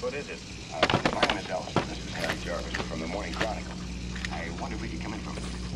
What is it? Uh, my name is Ellis. This is Harry Jarvis from the Morning Chronicle. I wonder if we could come in for a minute.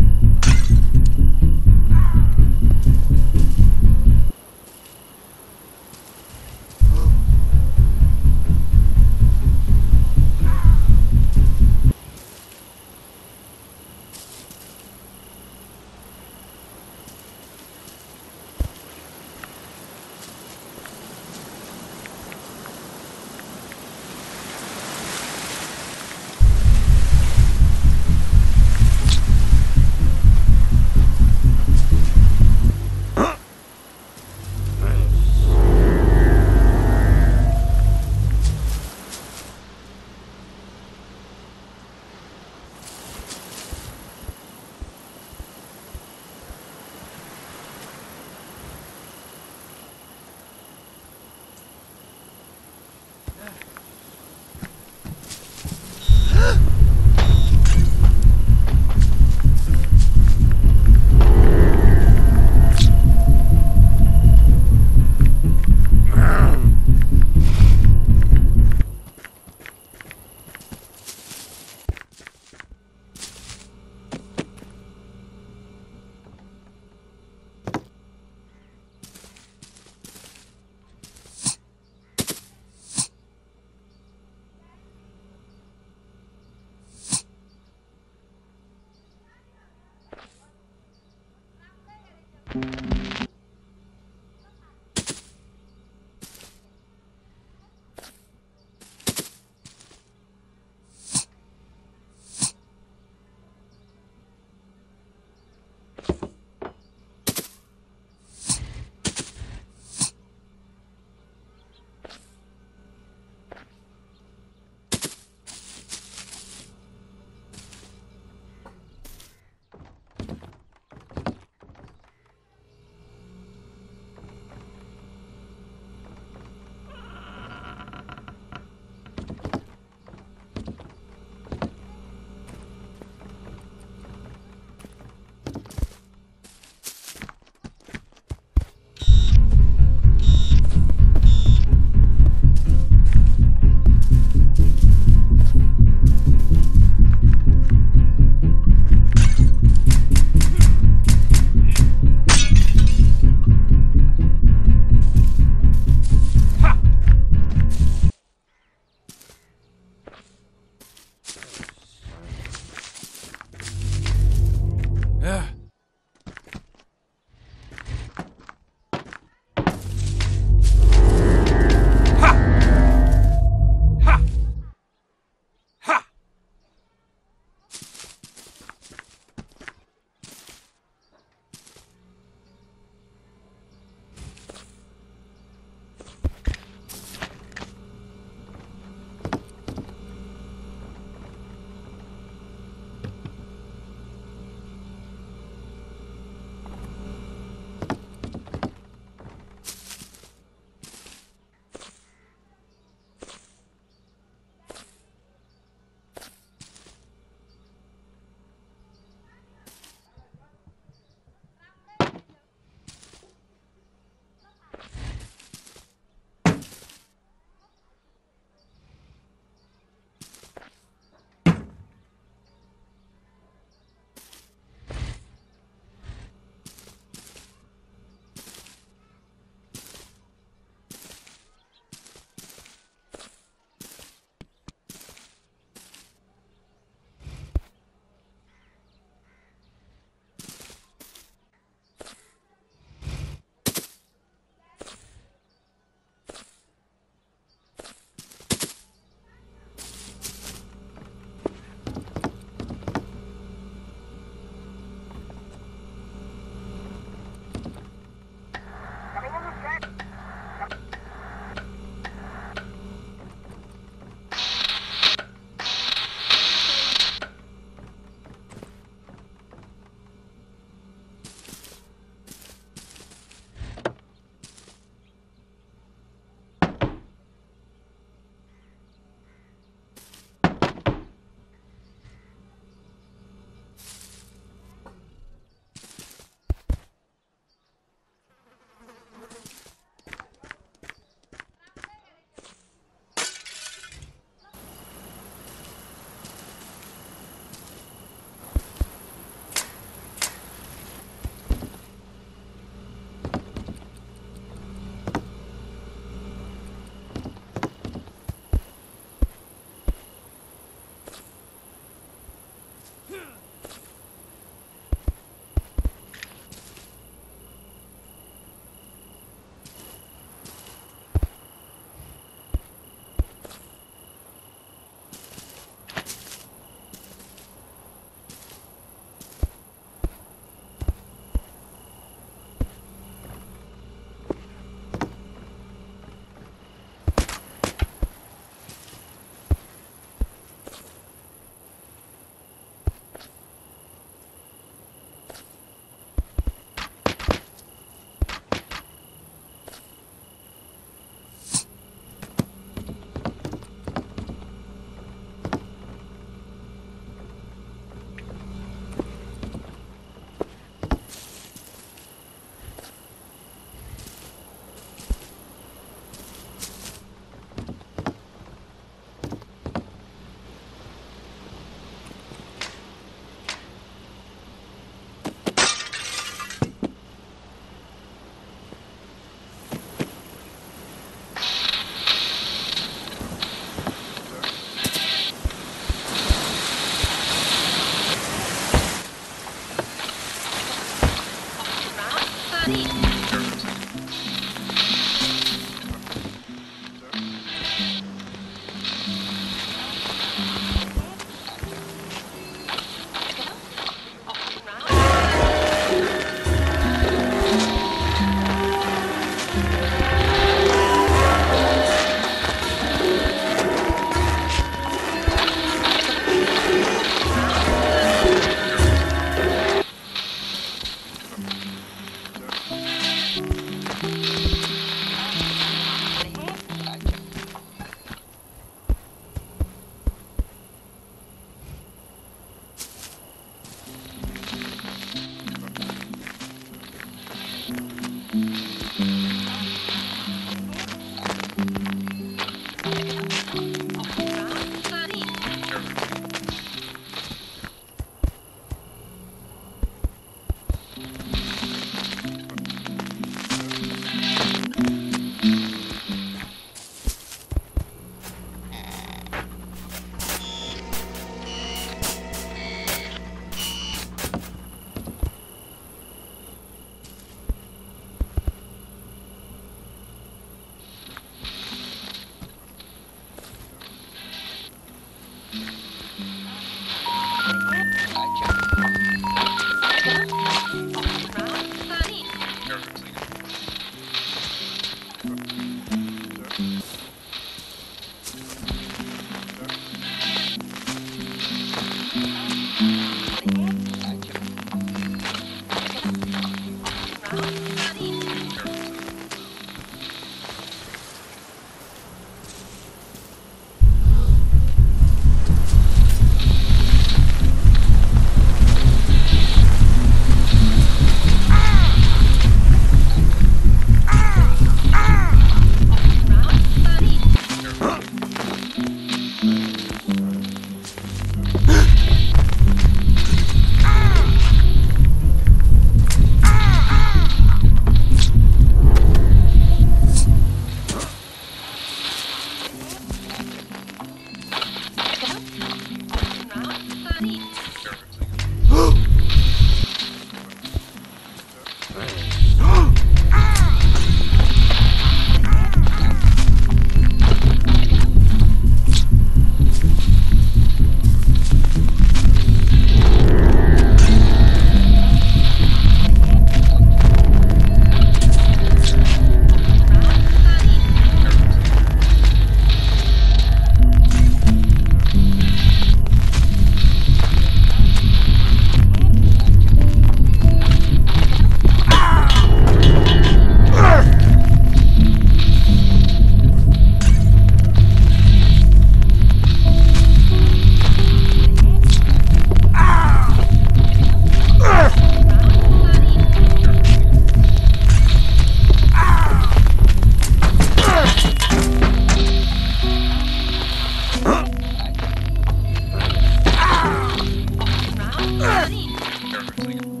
Понял.